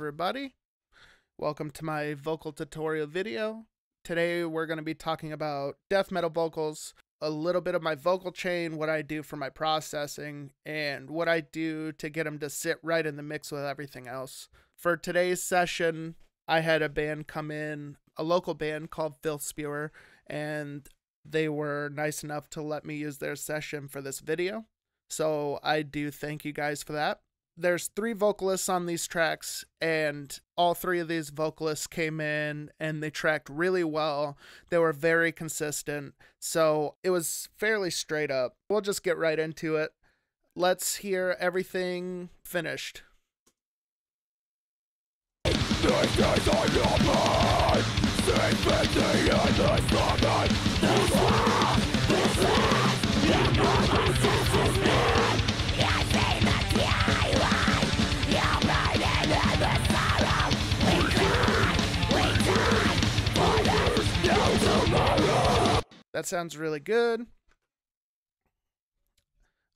everybody. Welcome to my vocal tutorial video. Today we're going to be talking about death metal vocals, a little bit of my vocal chain, what I do for my processing, and what I do to get them to sit right in the mix with everything else. For today's session, I had a band come in, a local band called Filth Spewer, and they were nice enough to let me use their session for this video. So I do thank you guys for that there's three vocalists on these tracks and all three of these vocalists came in and they tracked really well. They were very consistent. So it was fairly straight up. We'll just get right into it. Let's hear everything finished That sounds really good.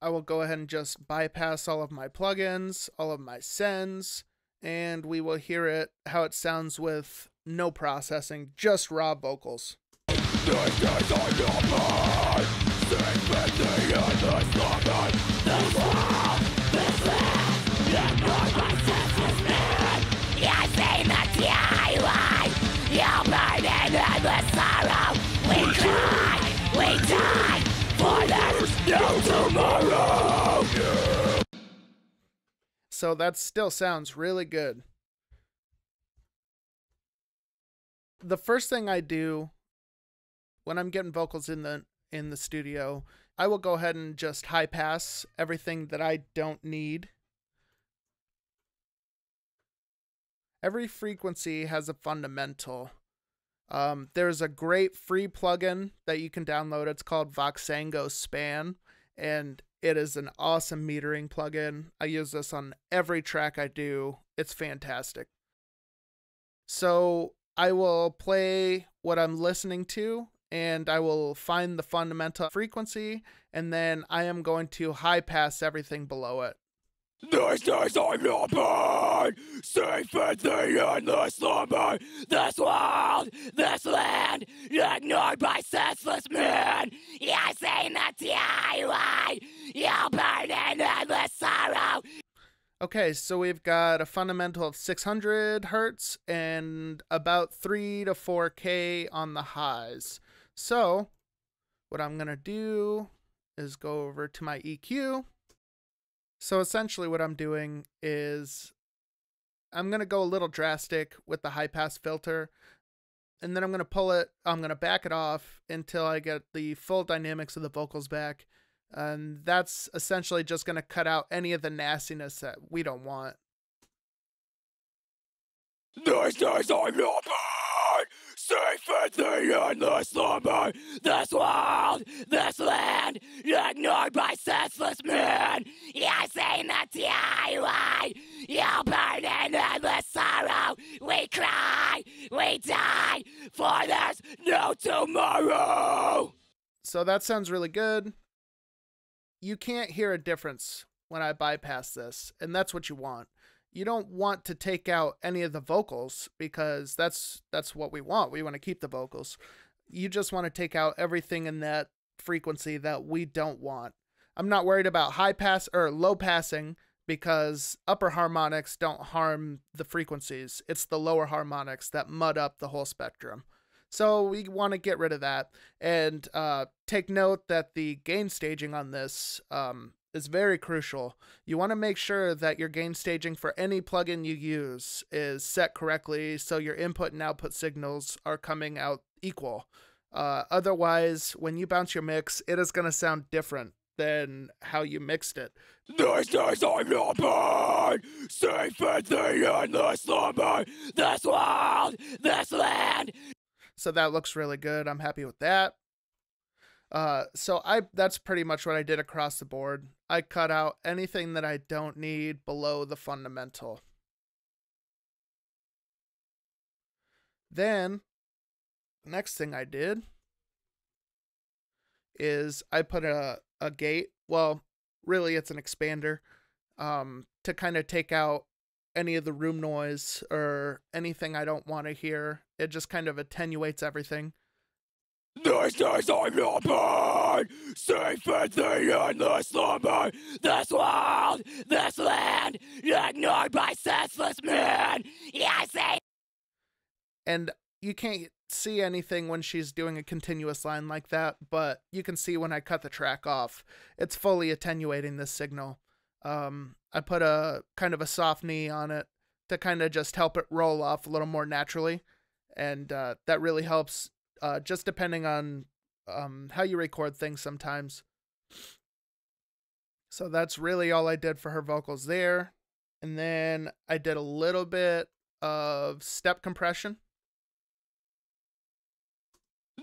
I will go ahead and just bypass all of my plugins, all of my sends, and we will hear it how it sounds with no processing, just raw vocals. So that still sounds really good. The first thing I do when I'm getting vocals in the in the studio, I will go ahead and just high pass everything that I don't need. Every frequency has a fundamental. Um, there's a great free plugin that you can download. It's called Voxengo Span, and it is an awesome metering plugin. I use this on every track I do. It's fantastic. So I will play what I'm listening to and I will find the fundamental frequency and then I am going to high pass everything below it. This is on your mind, safe in the endless slumber. This world, this land, ignored by senseless men. I say that DIY, you'll burn in endless sorrow. Okay, so we've got a fundamental of 600 hertz and about 3 to 4K on the highs. So, what I'm going to do is go over to my EQ so essentially what I'm doing is I'm going to go a little drastic with the high pass filter and then I'm going to pull it, I'm going to back it off until I get the full dynamics of the vocals back. And that's essentially just going to cut out any of the nastiness that we don't want. This is safe in the endless slumber. This world, this land, ignored by senseless men. I say that DIY, you'll burn in endless sorrow. We cry, we die, for there's no tomorrow. So that sounds really good. You can't hear a difference when I bypass this, and that's what you want you don't want to take out any of the vocals because that's that's what we want. We want to keep the vocals. You just want to take out everything in that frequency that we don't want. I'm not worried about high pass or low passing because upper harmonics don't harm the frequencies. It's the lower harmonics that mud up the whole spectrum. So we want to get rid of that. And uh, take note that the gain staging on this um, is very crucial. You want to make sure that your gain staging for any plugin you use is set correctly so your input and output signals are coming out equal. Uh, otherwise, when you bounce your mix, it is going to sound different than how you mixed it. This is on your mind, safe in the endless slumber. This world, this land. So that looks really good. I'm happy with that. Uh, so I that's pretty much what I did across the board. I cut out anything that I don't need below the fundamental. Then, next thing I did is I put a, a gate. Well, really, it's an expander um, to kind of take out any of the room noise or anything I don't want to hear. It just kind of attenuates everything. This is your mind, safe in the endless slumber. This world, this land, ignored by senseless men. Yeah, I say. And you can't see anything when she's doing a continuous line like that, but you can see when I cut the track off, it's fully attenuating this signal. Um, I put a kind of a soft knee on it to kind of just help it roll off a little more naturally, and uh, that really helps. Uh, just depending on um, how you record things sometimes. So that's really all I did for her vocals there. And then I did a little bit of step compression.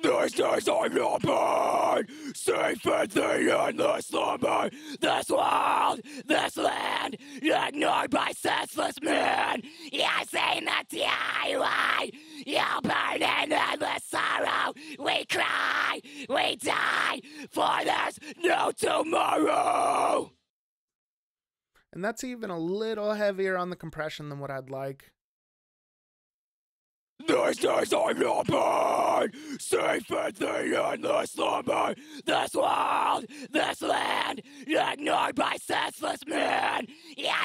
This is on your mind, safe in the endless slumber. This world, this land, ignored by senseless men. Say that the highway, you'll burn in endless sorrow. We cry, we die, for there's no tomorrow. And that's even a little heavier on the compression than what I'd like. This is your mind, safe in the endless slumber. This world, this land, ignored by senseless men.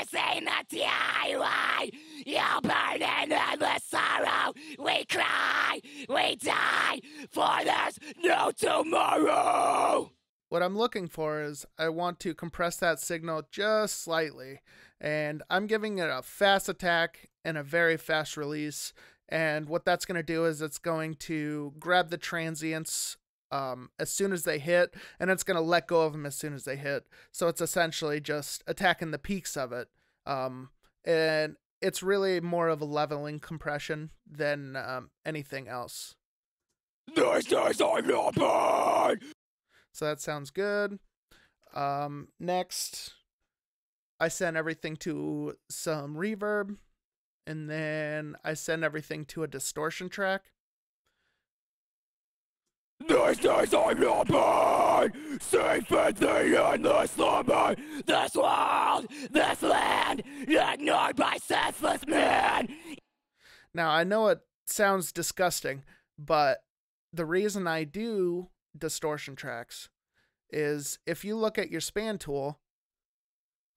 Say that the highway, you'll burn in endless sorrow. We cry, we die, for there's no tomorrow. What I'm looking for is I want to compress that signal just slightly, and I'm giving it a fast attack and a very fast release. And what that's going to do is it's going to grab the transients um, as soon as they hit, and it's going to let go of them as soon as they hit. So it's essentially just attacking the peaks of it. Um, and it's really more of a leveling compression than um, anything else. This is your. So that sounds good. Um, next, I send everything to some reverb, and then I send everything to a distortion track. This is on your mind, safe the endless. This world, this land, ignored by senseless. Now, I know it sounds disgusting, but the reason I do distortion tracks is if you look at your span tool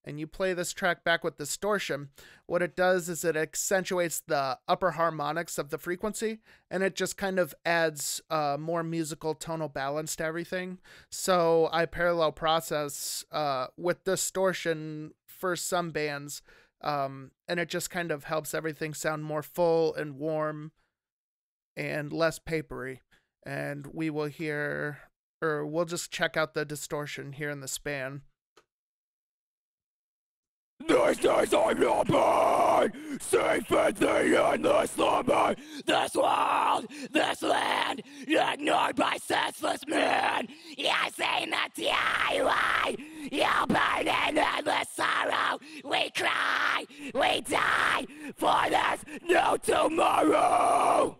and you play this track back with distortion, what it does is it accentuates the upper harmonics of the frequency and it just kind of adds uh, more musical tonal balance to everything. So I parallel process uh, with distortion for some bands um, and it just kind of helps everything sound more full and warm and less papery. And we will hear, or we'll just check out the distortion here in the span. This is on your mind, safe in the endless slumber. This world, this land, ignored by senseless men. Say that the highway, you'll burn in endless sorrow. We cry, we die, for there's no tomorrow.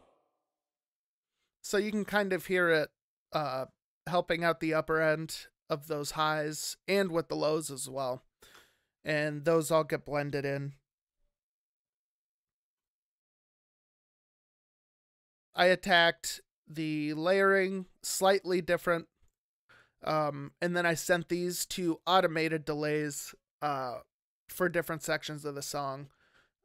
So you can kind of hear it uh, helping out the upper end of those highs and with the lows as well. And those all get blended in. I attacked the layering slightly different. Um, and then I sent these to automated delays uh, for different sections of the song.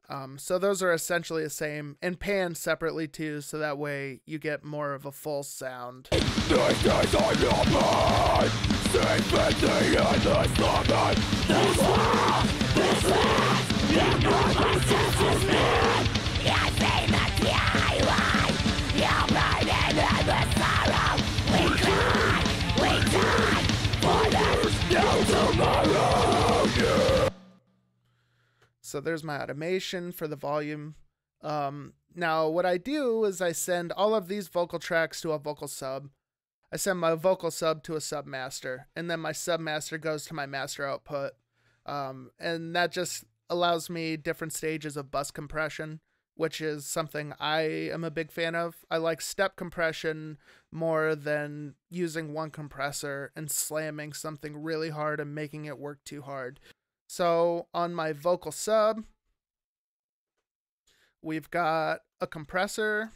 Um, so those are essentially the same and panned separately too, so that way you get more of a full sound. So there's my automation for the volume. Um, now, what I do is I send all of these vocal tracks to a vocal sub. I send my vocal sub to a sub master, and then my sub master goes to my master output. Um, and that just allows me different stages of bus compression, which is something I am a big fan of. I like step compression more than using one compressor and slamming something really hard and making it work too hard. So on my vocal sub, we've got a compressor.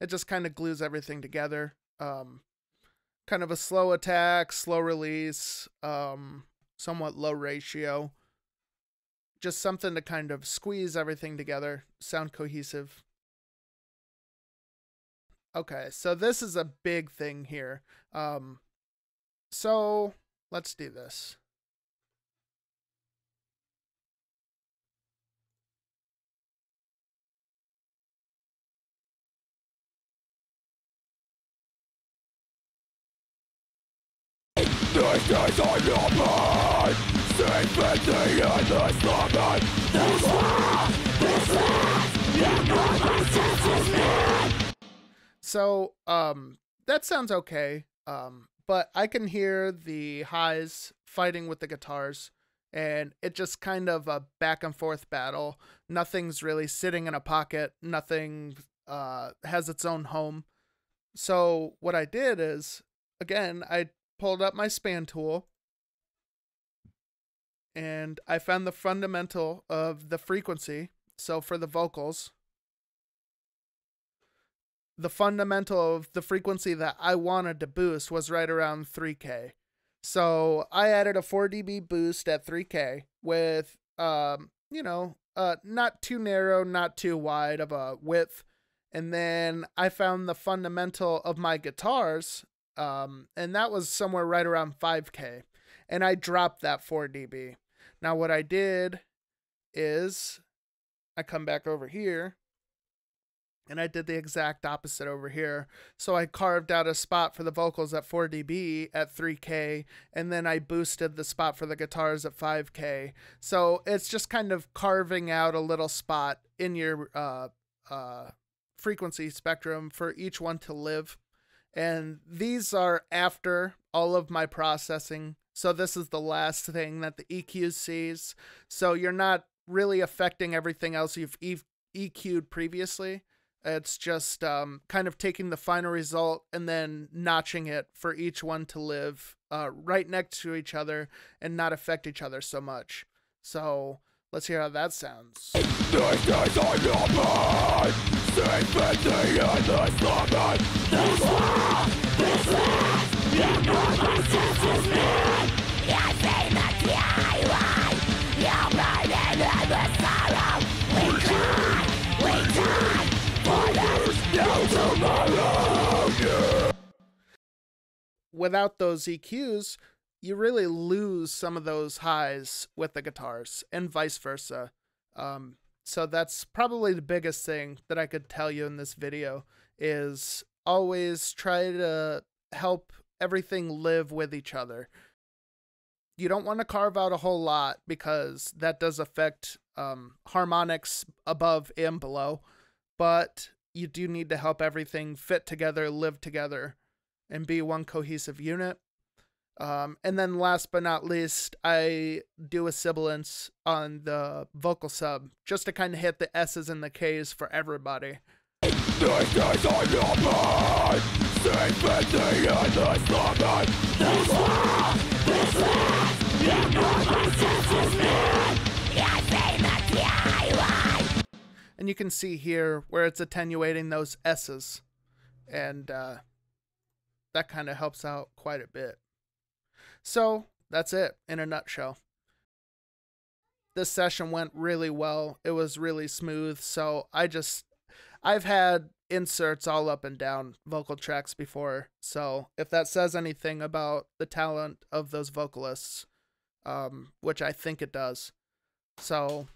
It just kind of glues everything together. Um, kind of a slow attack, slow release, um, somewhat low ratio. Just something to kind of squeeze everything together, sound cohesive. Okay, so this is a big thing here. Um, so let's do this. In lament. This world, this ignore my senses, man. So, um, that sounds okay. Um, but I can hear the highs fighting with the guitars, and it just kind of a back and forth battle. Nothing's really sitting in a pocket. Nothing uh has its own home. So what I did is, again, I pulled up my span tool, and I found the fundamental of the frequency. So for the vocals, the fundamental of the frequency that I wanted to boost was right around 3K. So I added a 4 dB boost at 3K with, um, you know, uh, not too narrow, not too wide of a width. And then I found the fundamental of my guitars, um, and that was somewhere right around 5K. And I dropped that 4 dB. Now, what I did is I come back over here and I did the exact opposite over here. So I carved out a spot for the vocals at 4 dB at 3K, and then I boosted the spot for the guitars at 5K. So it's just kind of carving out a little spot in your uh, uh, frequency spectrum for each one to live. And these are after all of my processing. So this is the last thing that the EQ sees. So you're not really affecting everything else you've EQ'd previously. It's just um, kind of taking the final result and then notching it for each one to live uh, right next to each other and not affect each other so much. So let's hear how that sounds. Without those EQs, you really lose some of those highs with the guitars and vice versa. Um, so that's probably the biggest thing that I could tell you in this video is always try to help everything live with each other. You don't want to carve out a whole lot because that does affect um, harmonics above and below, but you do need to help everything fit together, live together, and be one cohesive unit. Um, and then last but not least, I do a sibilance on the vocal sub just to kind of hit the S's and the K's for everybody. And you can see here where it's attenuating those S's. And uh, that kind of helps out quite a bit. So that's it in a nutshell. This session went really well. It was really smooth. So I just, I've had inserts all up and down vocal tracks before. So if that says anything about the talent of those vocalists, um, which I think it does. So,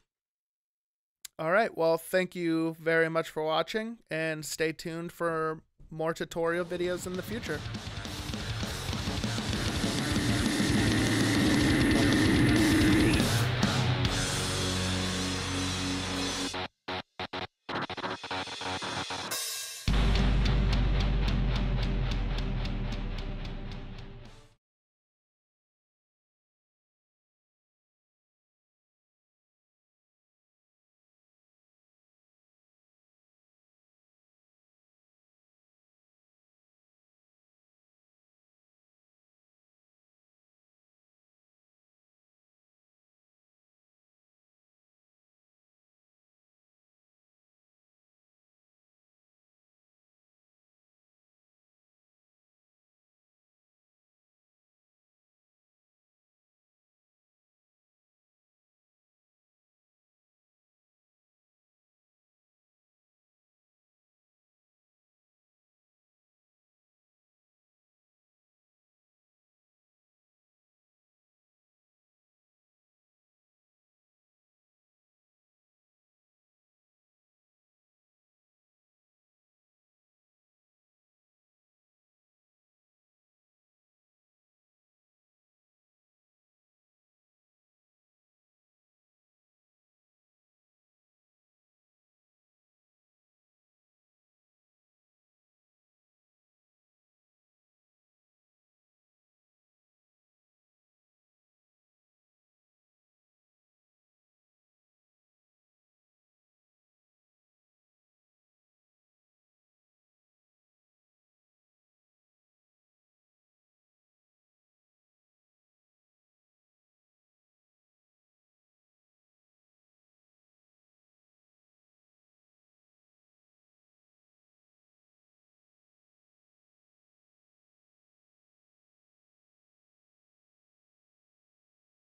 all right. Well, thank you very much for watching and stay tuned for more tutorial videos in the future.